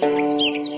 Música